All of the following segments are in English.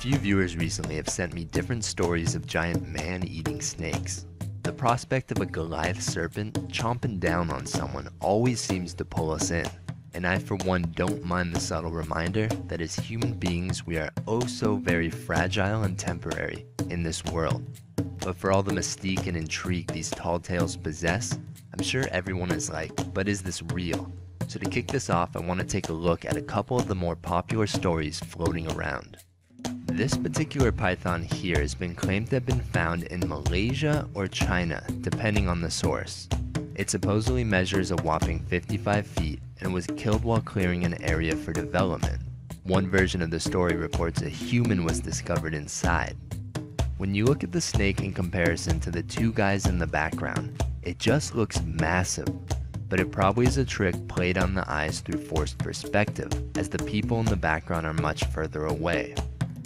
few viewers recently have sent me different stories of giant man-eating snakes. The prospect of a Goliath serpent chomping down on someone always seems to pull us in, and I for one don't mind the subtle reminder that as human beings we are oh so very fragile and temporary in this world. But for all the mystique and intrigue these tall tales possess, I'm sure everyone is like, but is this real? So to kick this off, I want to take a look at a couple of the more popular stories floating around. This particular python here has been claimed to have been found in Malaysia or China, depending on the source. It supposedly measures a whopping 55 feet and was killed while clearing an area for development. One version of the story reports a human was discovered inside. When you look at the snake in comparison to the two guys in the background, it just looks massive, but it probably is a trick played on the eyes through forced perspective, as the people in the background are much further away.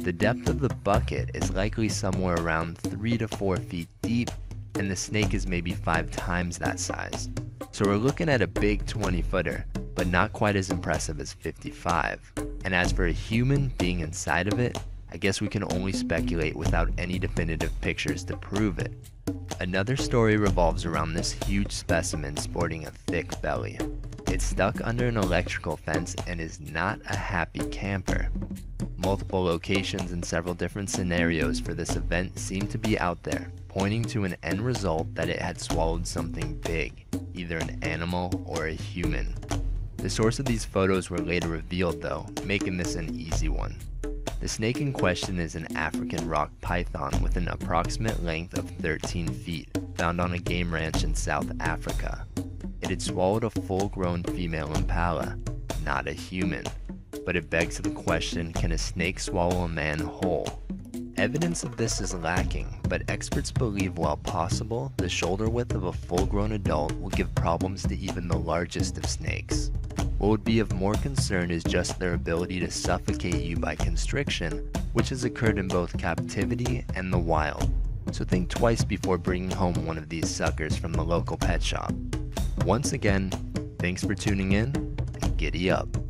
The depth of the bucket is likely somewhere around 3 to 4 feet deep, and the snake is maybe 5 times that size. So we're looking at a big 20 footer, but not quite as impressive as 55. And as for a human being inside of it, I guess we can only speculate without any definitive pictures to prove it. Another story revolves around this huge specimen sporting a thick belly. It's stuck under an electrical fence and is not a happy camper. Multiple locations and several different scenarios for this event seemed to be out there, pointing to an end result that it had swallowed something big, either an animal or a human. The source of these photos were later revealed though, making this an easy one. The snake in question is an African rock python with an approximate length of 13 feet, found on a game ranch in South Africa. It had swallowed a full-grown female impala, not a human but it begs the question, can a snake swallow a man whole? Evidence of this is lacking, but experts believe while possible, the shoulder width of a full-grown adult will give problems to even the largest of snakes. What would be of more concern is just their ability to suffocate you by constriction, which has occurred in both captivity and the wild. So think twice before bringing home one of these suckers from the local pet shop. Once again, thanks for tuning in, and giddy up.